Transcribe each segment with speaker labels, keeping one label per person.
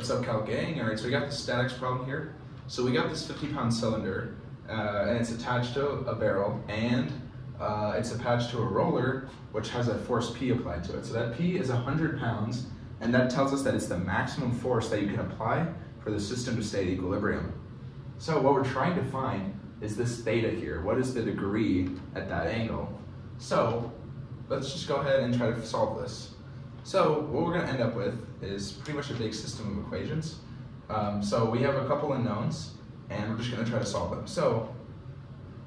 Speaker 1: What's up, Cal Gang? All right, so we got the statics problem here. So we got this 50 pound cylinder, uh, and it's attached to a barrel, and uh, it's attached to a roller, which has a force P applied to it. So that P is 100 pounds, and that tells us that it's the maximum force that you can apply for the system to stay at equilibrium. So what we're trying to find is this theta here. What is the degree at that angle? So let's just go ahead and try to solve this. So what we're going to end up with is pretty much a big system of equations. Um, so we have a couple unknowns, and we're just going to try to solve them. So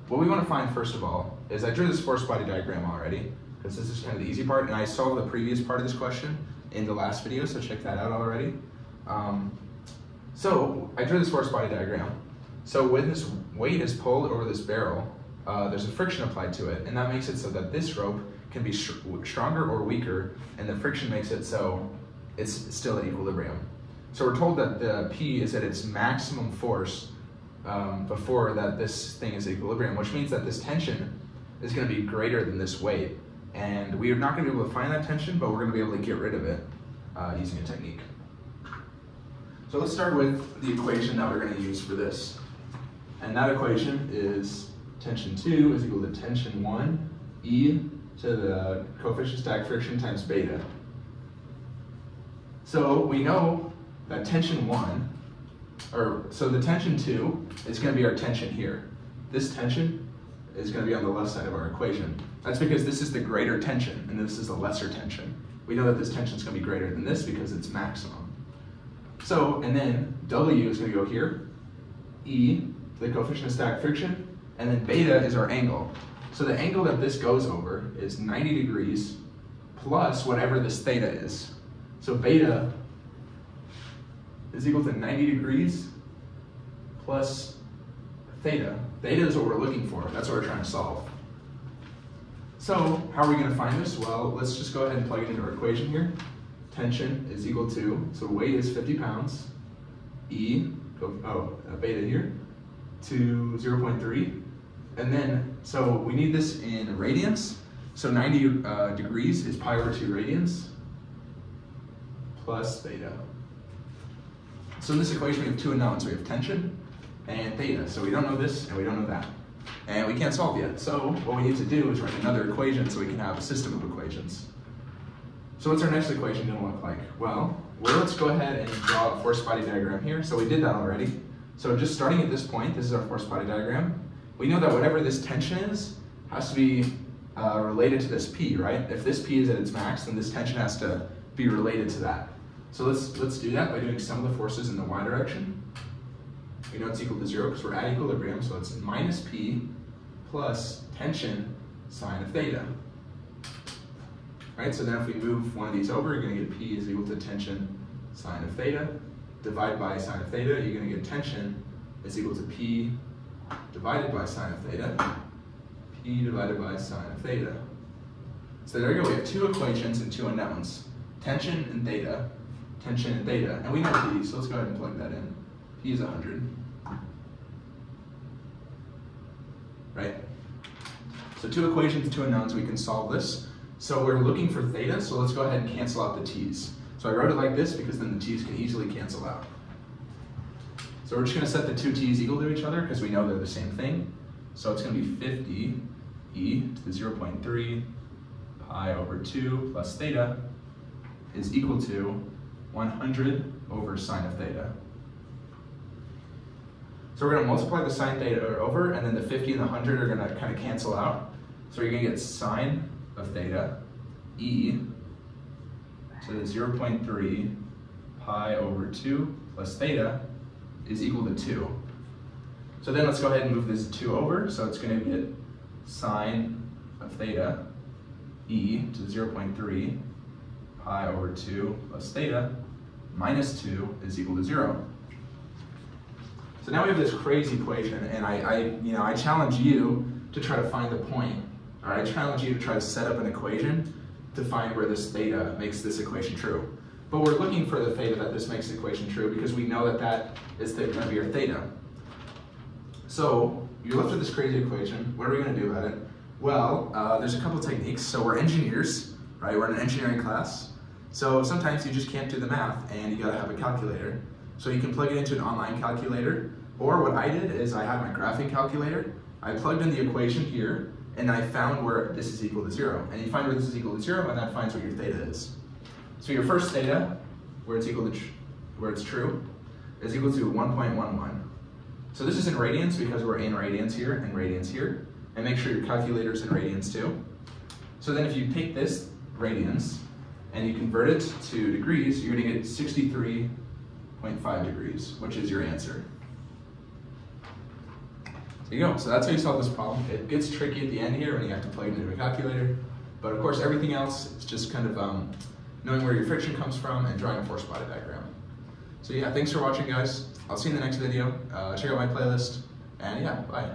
Speaker 1: what we want to find first of all is I drew this force body diagram already, because this is kind of the easy part, and I solved the previous part of this question in the last video, so check that out already. Um, so I drew this force body diagram. So when this weight is pulled over this barrel, uh, there's a friction applied to it, and that makes it so that this rope can be stronger or weaker, and the friction makes it so it's still at equilibrium. So we're told that the P is at its maximum force um, before that this thing is equilibrium, which means that this tension is going to be greater than this weight. And we are not going to be able to find that tension, but we're going to be able to get rid of it uh, using a technique. So let's start with the equation that we're going to use for this. And that equation is tension 2 is equal to tension 1 E to the coefficient of static friction times beta. So we know that tension 1, or so the tension 2 is going to be our tension here. This tension is going to be on the left side of our equation. That's because this is the greater tension and this is the lesser tension. We know that this tension is going to be greater than this because it's maximum. So, and then W is to go here, E, the coefficient of static friction, and then beta is our angle. So the angle that this goes over is 90 degrees plus whatever this theta is. So beta is equal to 90 degrees plus theta. Theta is what we're looking for. That's what we're trying to solve. So how are we going to find this? Well, let's just go ahead and plug it into our equation here. Tension is equal to, so weight is 50 pounds, E, oh, oh beta here, to 0.3. And then, so we need this in radians. So 90 uh, degrees is pi over 2 radians plus theta. So in this equation we have two unknowns. We have tension and theta. So we don't know this and we don't know that. And we can't solve yet. So what we need to do is write another equation so we can have a system of equations. So what's our next equation going to look like? Well, well, let's go ahead and draw a force body diagram here. So we did that already. So just starting at this point, this is our force body diagram. We know that whatever this tension is has to be uh, related to this P, right? If this P is at its max, then this tension has to be related to that. So let's, let's do that by doing sum of the forces in the y direction. We know it's equal to zero because we're at equilibrium, so it's minus P plus tension sine of theta. Right, so then if we move one of these over, you're gonna get P is equal to tension sine of theta. Divide by sine of theta, you're gonna get tension is equal to P divided by sine of theta. P divided by sine of theta. So there we go, we have two equations and two unknowns. Tension and theta, tension and theta. And we know P, so let's go ahead and plug that in. P is 100. Right? So two equations, two unknowns, we can solve this. So we're looking for theta, so let's go ahead and cancel out the t's. So I wrote it like this because then the t's can easily cancel out. So we're just going to set the two t's equal to each other because we know they're the same thing. So it's going to be 50 e to the 0.3 pi over 2 plus theta is equal to 100 over sine of theta. So we're going to multiply the sine theta over, and then the 50 and the 100 are going to kind of cancel out. So you're going to get sine of theta, e, to the 0.3 pi over 2 plus theta is equal to 2. So then let's go ahead and move this 2 over. So it's going to get sine of theta, e, to 0.3 pi over 2 plus theta minus 2 is equal to 0. So now we have this crazy equation, and I, I, you know, I challenge you to try to find the point. All right, I challenge you to try to set up an equation to find where this theta makes this equation true. But we're looking for the theta that this makes the equation true because we know that that is going to be our theta. So you're left with this crazy equation. What are we going to do about it? Well, uh, there's a couple techniques. So we're engineers, right? We're in an engineering class. So sometimes you just can't do the math and you gotta have a calculator. So you can plug it into an online calculator, or what I did is I had my graphing calculator, I plugged in the equation here, and I found where this is equal to zero. And you find where this is equal to zero, and that finds what your theta is. So your first theta, where it's equal to, where it's true, is equal to 1.11. So this is in radians because we're in radians here and radians here. And make sure your calculator's in radians too. So then if you take this radians and you convert it to degrees, you're gonna get 63.5 degrees, which is your answer. There you go. So that's how you solve this problem. It gets tricky at the end here when you have to plug it into a calculator. But of course, everything else is just kind of um, knowing where your friction comes from and drawing a force body diagram. So yeah, thanks for watching guys. I'll see you in the next video. Uh, check out my playlist. And yeah, bye.